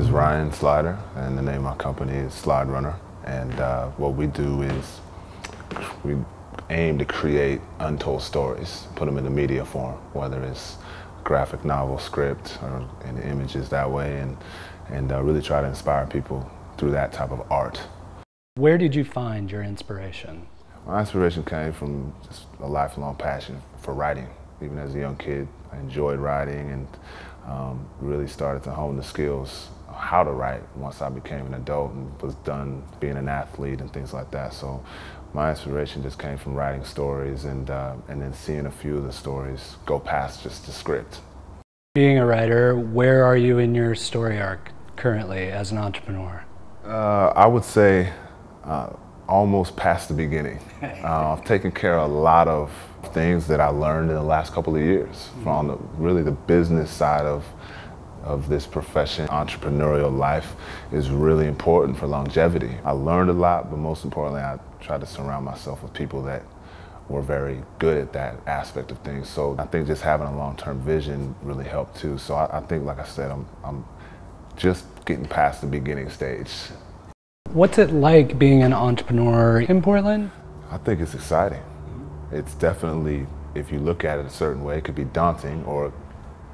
Is Ryan Slider, and the name of my company is SlideRunner. And uh, what we do is we aim to create untold stories, put them in the media form, whether it's graphic novel, script, or in images that way, and, and uh, really try to inspire people through that type of art. Where did you find your inspiration? My inspiration came from just a lifelong passion for writing. Even as a young kid, I enjoyed writing and um, really started to hone the skills how to write once I became an adult and was done being an athlete and things like that. So my inspiration just came from writing stories and, uh, and then seeing a few of the stories go past just the script. Being a writer, where are you in your story arc currently as an entrepreneur? Uh, I would say uh, almost past the beginning. Uh, I've taken care of a lot of things that I learned in the last couple of years from the, really the business side of of this profession. Entrepreneurial life is really important for longevity. I learned a lot, but most importantly, I tried to surround myself with people that were very good at that aspect of things. So I think just having a long-term vision really helped too. So I, I think, like I said, I'm, I'm just getting past the beginning stage. What's it like being an entrepreneur in Portland? I think it's exciting. It's definitely, if you look at it a certain way, it could be daunting or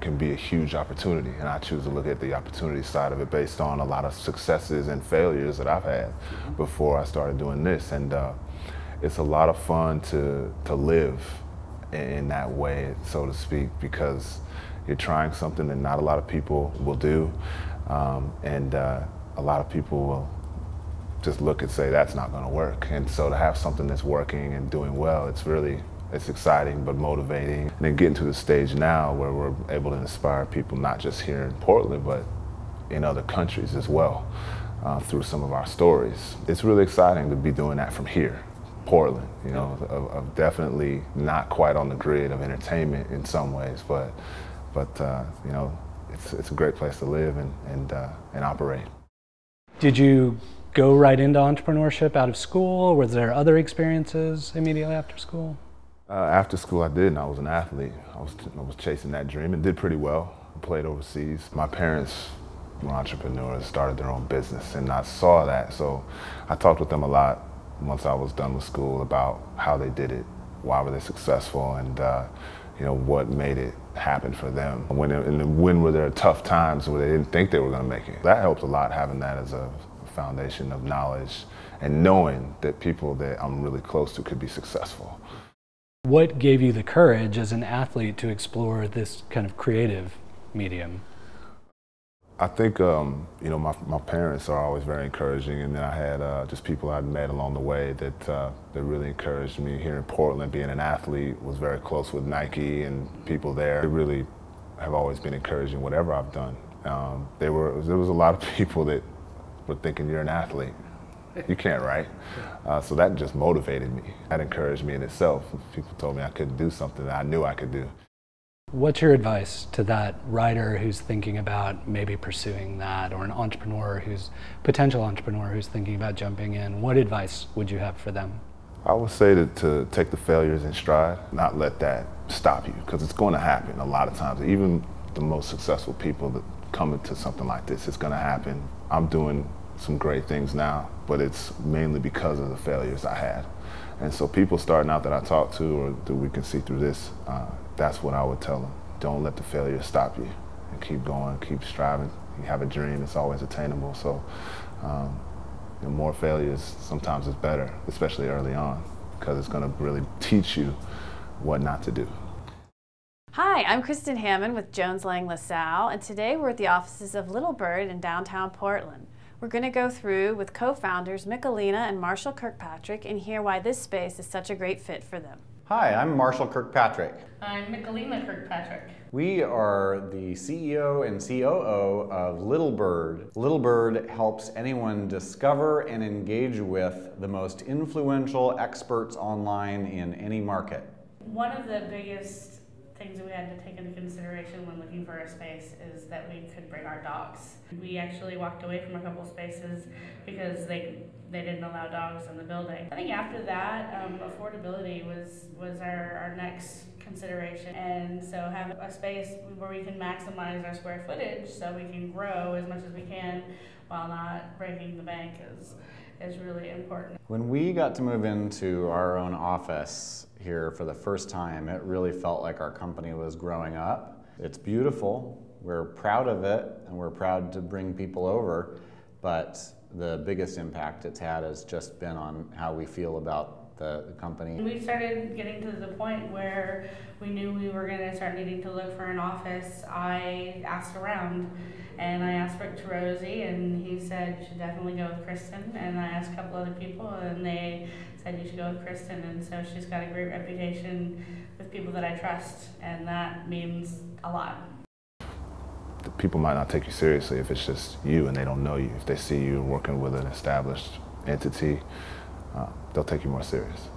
can be a huge opportunity. And I choose to look at the opportunity side of it based on a lot of successes and failures that I've had before I started doing this. And uh, it's a lot of fun to, to live in that way, so to speak, because you're trying something that not a lot of people will do. Um, and uh, a lot of people will just look and say that's not going to work. And so to have something that's working and doing well, it's really it's exciting but motivating. And then getting to the stage now where we're able to inspire people not just here in Portland but in other countries as well uh, through some of our stories. It's really exciting to be doing that from here. Portland, you know, of, of definitely not quite on the grid of entertainment in some ways, but but uh, you know, it's it's a great place to live and and uh, and operate. Did you go right into entrepreneurship out of school? Was there other experiences immediately after school? Uh, after school, I did, and I was an athlete. I was, I was chasing that dream and did pretty well. I played overseas. My parents were entrepreneurs, started their own business, and I saw that. So I talked with them a lot once I was done with school about how they did it, why were they successful, and uh, you know what made it happen for them. When and when were there tough times where they didn't think they were going to make it? That helped a lot having that as a foundation of knowledge and knowing that people that I'm really close to could be successful. What gave you the courage as an athlete to explore this kind of creative medium? I think um, you know my, my parents are always very encouraging, and then I had uh, just people I'd met along the way that uh, that really encouraged me. Here in Portland, being an athlete, was very close with Nike and people there. They really have always been encouraging whatever I've done. Um, there were there was a lot of people that were thinking you're an athlete. You can't write. Uh, so that just motivated me. That encouraged me in itself. People told me I could do something that I knew I could do. What's your advice to that writer who's thinking about maybe pursuing that, or an entrepreneur who's potential entrepreneur who's thinking about jumping in? What advice would you have for them? I would say to, to take the failures in stride, not let that stop you, because it's going to happen a lot of times. Even the most successful people that come into something like this, it's going to happen. I'm doing some great things now, but it's mainly because of the failures I had. And so people starting out that I talk to or that we can see through this, uh, that's what I would tell them. Don't let the failures stop you and keep going, keep striving. You have a dream, it's always attainable. So um, more failures sometimes is better, especially early on, because it's gonna really teach you what not to do. Hi, I'm Kristen Hammond with Jones Lang LaSalle, and today we're at the offices of Little Bird in downtown Portland. We're going to go through with co-founders Michelina and Marshall Kirkpatrick and hear why this space is such a great fit for them. Hi, I'm Marshall Kirkpatrick. I'm Michelina Kirkpatrick. We are the CEO and COO of Little Bird. Little Bird helps anyone discover and engage with the most influential experts online in any market. One of the biggest things that we had to take into consideration when looking for a space is that we could bring our dogs. We actually walked away from a couple spaces because they they didn't allow dogs in the building. I think after that, um, affordability was was our, our next consideration. And so have a space where we can maximize our square footage so we can grow as much as we can while not breaking the bank is is really important. When we got to move into our own office here for the first time, it really felt like our company was growing up. It's beautiful. We're proud of it and we're proud to bring people over, but the biggest impact it's had has just been on how we feel about the, company. We started getting to the point where we knew we were going to start needing to look for an office. I asked around and I asked Rick Turoczy, and he said you should definitely go with Kristen. And I asked a couple other people, and they said you should go with Kristen. And so she's got a great reputation with people that I trust, and that means a lot. People might not take you seriously if it's just you and they don't know you. If they see you working with an established entity, uh, they'll take you more serious.